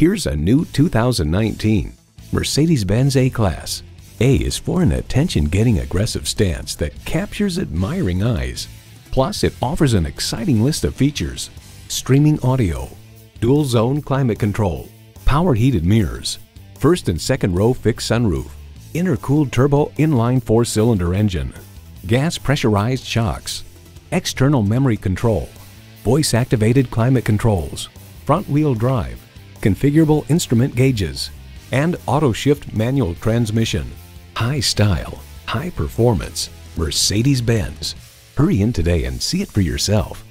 Here's a new 2019 Mercedes-Benz A-Class. A is for an attention-getting aggressive stance that captures admiring eyes. Plus, it offers an exciting list of features. Streaming audio, dual zone climate control, power heated mirrors, first and second row fixed sunroof, intercooled turbo inline four-cylinder engine, gas pressurized shocks, external memory control, voice activated climate controls, front wheel drive, configurable instrument gauges, and auto shift manual transmission. High style, high performance, Mercedes-Benz. Hurry in today and see it for yourself.